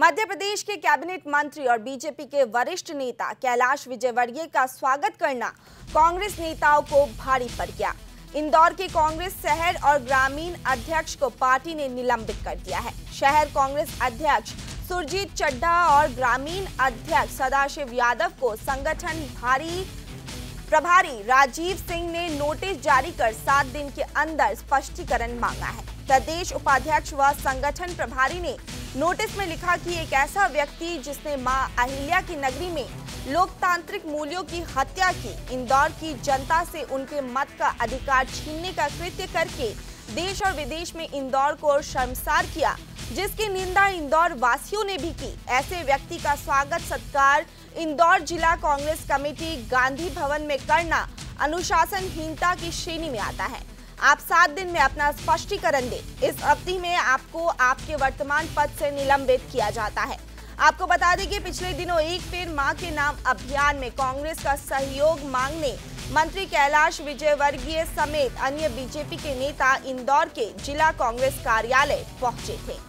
मध्य प्रदेश के कैबिनेट मंत्री और बीजेपी के वरिष्ठ नेता कैलाश विजयवर्गीय का स्वागत करना कांग्रेस नेताओं को भारी पड़ गया। इंदौर के कांग्रेस शहर और ग्रामीण अध्यक्ष को पार्टी ने निलंबित कर दिया है। शहर कांग्रेस अध्यक्ष सुरजीत चड्ढा और ग्रामीण अध्यक्ष सदाशिव यादव को संगठन भारी प्रभारी राजीव सिंह ने नोटिस जारी कर सात दिन के अंदर स्पष्टीकरण मांगा है। प्रदेश उपाध्यक्ष व संगठन प्रभारी ने नोटिस में लिखा कि एक ऐसा व्यक्ति जिसने माँ अहिल्या की नगरी में लोकतांत्रिक मूल्यों की हत्या की, इंदौर की जनता से उनके मत का अधिकार छीनने का कृत्य करके देश और विदेश में इंदौर को शर्मसार किया, जिसकी निंदा इंदौर वासियों ने भी की। ऐसे व्यक्ति का स्वागत सत्कार इंदौर जिला कांग्रेस कमेटी गांधी भवन में करना अनुशासनहीनता की श्रेणी में आता है। आप सात दिन में अपना स्पष्टीकरण दें। इस अवधि में आपको आपके वर्तमान पद से निलंबित किया जाता है। आपको बता दें कि पिछले दिनों एक फिर माँ के नाम अभियान में कांग्रेस का सहयोग मांगने मंत्री कैलाश विजयवर्गीय समेत अन्य बीजेपी के नेता इंदौर के जिला कांग्रेस कार्यालय पहुँचे थे।